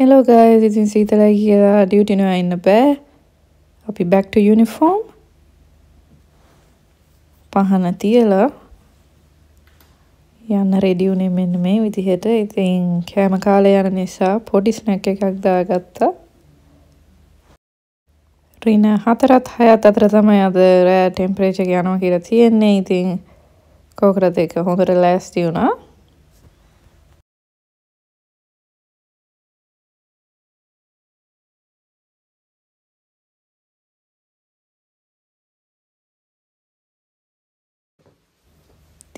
Hello guys ඉතින් සීතලයි කියලා duty නෑ ඉන්න බෑ. අපි back to uniform. පහන තියලා යන්න රෙඩි වුණේ මෙන්න මේ විදිහට. ඉතින් කෑම කාලේ යන නිසා පොඩි ස්නැක් එකක් දාගත්තා. රින හතරත් හයත් අතර තමයි අද රෑ ටෙම්පරේචර් එක යනවා කියලා තියෙන්නේ. ඉතින් කෝකරත් එක හොඳට ලෑස්ති වුණා.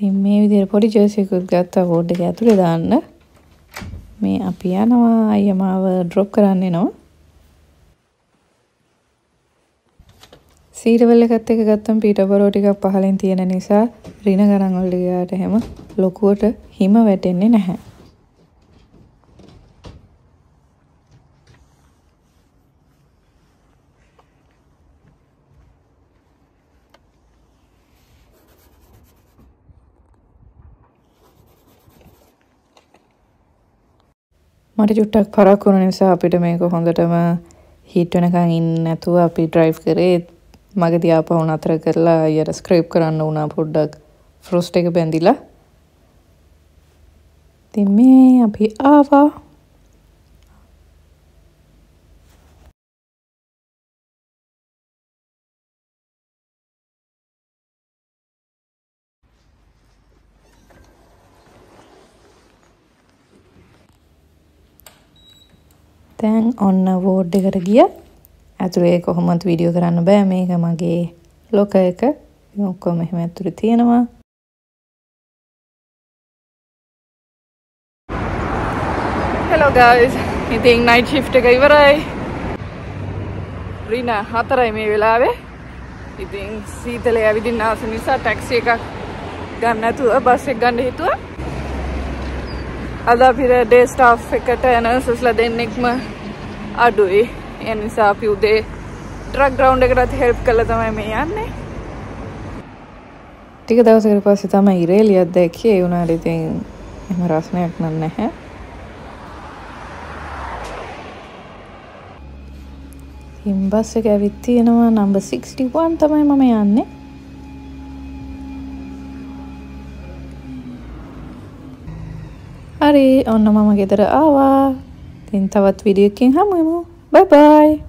ඉතින් මේ විදිහට පොඩි ජර්සියකුත් ගත්තා බෝඩ් එක ඇතුලේ දාන්න. මේ අපි යනවා අයියා මාව ඩ්‍රොප් කරන්න එනවා. සීරවල් එකත් එක්ක ගත්තම පීටබරෝ ටිකක් පහලින් තියෙන නිසා රින ගණන් වලට ගියාට හැම ලොකුවට හිම වැටෙන්නේ නැහැ. මට චුට්ටක් පරක් වුණ නිසා අපිට මේක හොඳටම හිට වෙනකන් ඉන්න නැතුව අපි ඩ්‍රයිව් කරේ. මගදී ආපහු නතර කරලා අයියට ස්ක්‍රේප් කරන්න වුණා පොඩ්ඩක්. ෆ්‍රොස්ට් එක බැඳිලා. ඉතින් මේ අපි ආවා. දැන් ඔන්න වෝඩ් එකට ගිය. ඇතුළේ කොහොමත් වීඩියෝ කරන්න බෑ. මේක මගේ ලොක එක. ඔක්කොම මෙහෙම ඇතුළේ තියෙනවා. හෙලෝ ගයිස් ඉතින් නයිට් ෂිෆ්ට් එක ඉවරයි. රීනා හතරයි මේ වෙලාවේ. ඉතින් සීතලේ ඇවිදින්න ආස නිසා ටැක්සි එකක් ගන්න නැතුව බස් එක ගන්න හිතුවා. අද අපිට ඩේ ස්ටාෆ් එකට නර්සස්ලා දෙන්නෙක්ම අඩුයි. ඒ නිසා අපි උදේ ට්‍රක් ග්‍රවුන්ඩ් එකටත් හෙල්ප් කළා තමයි මේ යන්නේ. ටික දවසකට පස්සේ තමයි ඉරේලියක් දැක්කේ. ඒ වුණාට ඉතින් එහෙම රසණයක් නම් නැහැ. ඉතින් බස් එක ඇවිත් තියෙනවා නම්බර් 61 තමයි මම යන්නේ. හරි ඔන්න මම ගෙදර ආවා. ඉතින් තවත් වීඩියෝ එකකින් හමුවෙමු. බයි බයි.